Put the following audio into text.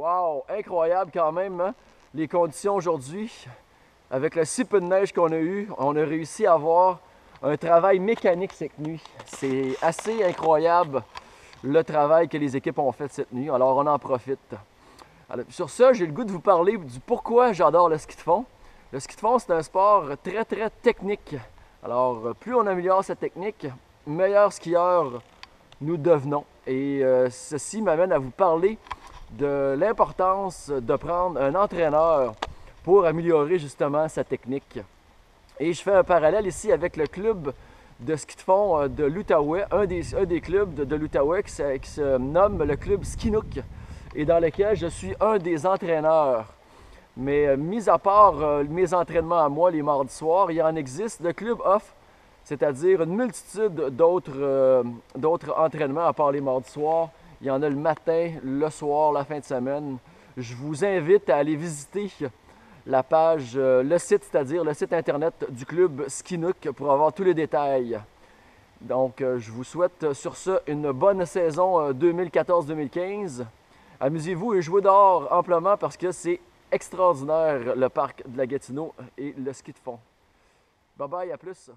Wow, incroyable quand même, hein? les conditions aujourd'hui. Avec le si peu de neige qu'on a eu, on a réussi à avoir un travail mécanique cette nuit. C'est assez incroyable le travail que les équipes ont fait cette nuit. Alors on en profite. sur ça, j'ai le goût de vous parler du pourquoi j'adore le ski de fond. Le ski de fond, c'est un sport très très technique. Alors plus on améliore sa technique, meilleur skieur nous devenons. Et euh, ceci m'amène à vous parler de l'importance de prendre un entraîneur pour améliorer justement sa technique. Et je fais un parallèle ici avec le club de ski de fond euh, de l'Outaouais, un des, clubs de, l'Outaouais qui, se nomme le club Skinook et dans lequel je suis un des entraîneurs. Mais euh, mis à part euh, mes entraînements à moi les mardis soirs, il en existe. Le club offre, c'est-à-dire une multitude d'autres d'autres entraînements à part les mardis soirs. Il y en a le matin, le soir, la fin de semaine. Je vous invite à aller visiter la page, euh, le site, c'est-à-dire le site internet du club Skinook pour avoir tous les détails. Donc, euh, je vous souhaite sur ce une bonne saison 2014-2015. Euh, Amusez-vous et jouez dehors amplement parce que c'est extraordinaire le parc de la Gatineau et le ski de fond. Bye bye, à plus.